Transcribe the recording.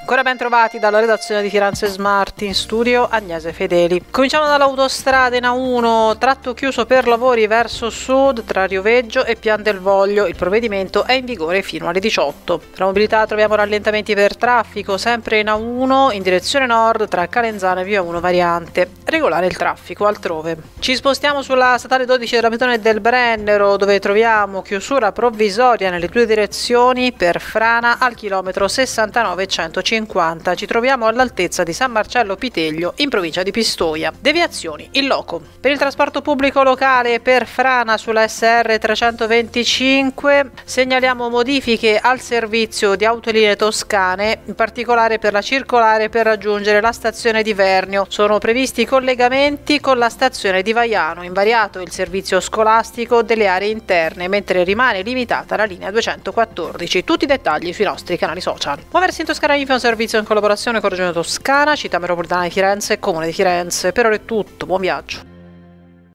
Ancora ben trovati dalla redazione di Firenze Smart in studio Agnese Fedeli. Cominciamo dall'autostrada in A1, tratto chiuso per lavori verso sud tra Rioveggio e Pian del Voglio. Il provvedimento è in vigore fino alle 18. Per la mobilità troviamo rallentamenti per traffico sempre in A1 in direzione nord tra Calenzano e Via 1 variante. Regolare il traffico altrove. Ci spostiamo sulla statale 12 della Betone del Brennero dove troviamo chiusura provvisoria nelle due direzioni per Frana al chilometro 69 150 50 ci troviamo all'altezza di San Marcello Piteglio in provincia di Pistoia. Deviazioni in loco. Per il trasporto pubblico locale per Frana sulla SR 325 segnaliamo modifiche al servizio di autolinee toscane, in particolare per la circolare per raggiungere la stazione di Vernio. Sono previsti collegamenti con la stazione di Vaiano, invariato il servizio scolastico delle aree interne, mentre rimane limitata la linea 214. Tutti i dettagli sui nostri canali social. Muoversi in Toscana Info servizio in collaborazione con Regione Toscana, Città Metropolitana di Firenze e Comune di Firenze. Per ora è tutto, buon viaggio.